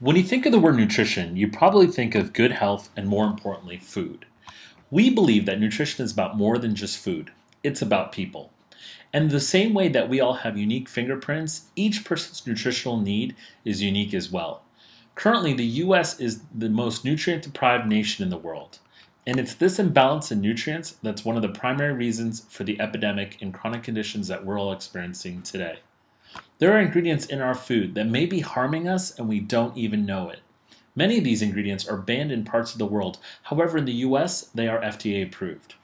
When you think of the word nutrition, you probably think of good health and, more importantly, food. We believe that nutrition is about more than just food, it's about people. And the same way that we all have unique fingerprints, each person's nutritional need is unique as well. Currently, the US is the most nutrient deprived nation in the world. And it's this imbalance in nutrients that's one of the primary reasons for the epidemic and chronic conditions that we're all experiencing today. There are ingredients in our food that may be harming us and we don't even know it. Many of these ingredients are banned in parts of the world. However, in the US, they are FDA approved.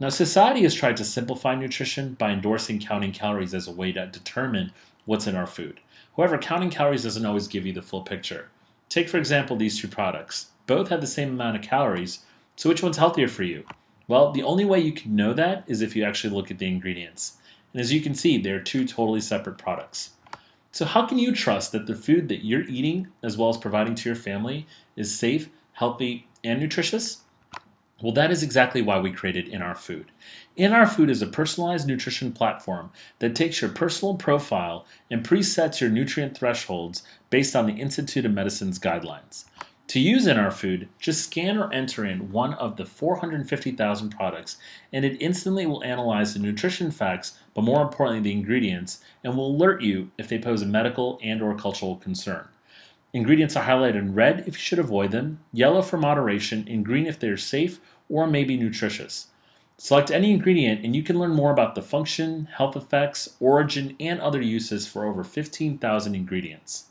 Now, society has tried to simplify nutrition by endorsing counting calories as a way to determine what's in our food. However, counting calories doesn't always give you the full picture. Take, for example, these two products. Both have the same amount of calories, so which one's healthier for you? Well, the only way you can know that is if you actually look at the ingredients. And as you can see, they're two totally separate products. So how can you trust that the food that you're eating, as well as providing to your family, is safe, healthy, and nutritious? Well, that is exactly why we created INRFood. In Our Food is a personalized nutrition platform that takes your personal profile and presets your nutrient thresholds based on the Institute of Medicine's guidelines. To use INRFood, just scan or enter in one of the 450,000 products and it instantly will analyze the nutrition facts, but more importantly the ingredients, and will alert you if they pose a medical and or cultural concern. Ingredients are highlighted in red if you should avoid them, yellow for moderation, and green if they are safe or may be nutritious. Select any ingredient and you can learn more about the function, health effects, origin, and other uses for over 15,000 ingredients.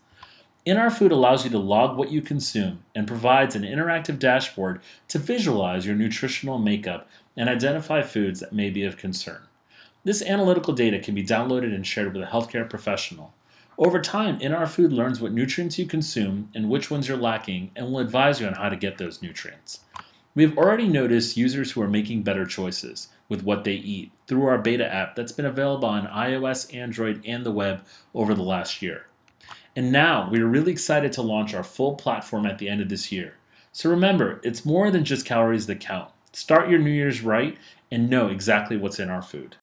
INRFood allows you to log what you consume and provides an interactive dashboard to visualize your nutritional makeup and identify foods that may be of concern. This analytical data can be downloaded and shared with a healthcare professional. Over time, INRFood learns what nutrients you consume and which ones you're lacking and will advise you on how to get those nutrients. We have already noticed users who are making better choices with what they eat through our beta app that's been available on iOS, Android, and the web over the last year. And now we are really excited to launch our full platform at the end of this year. So remember, it's more than just calories that count. Start your New Year's right and know exactly what's in our food.